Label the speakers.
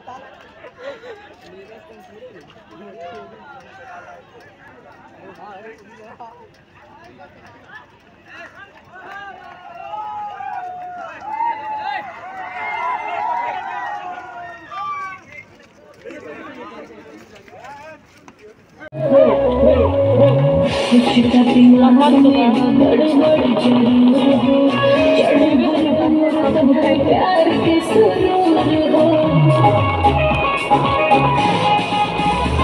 Speaker 1: Lipat. Lipas ng sila. Kita tinggal di bawah, bawah, bawah.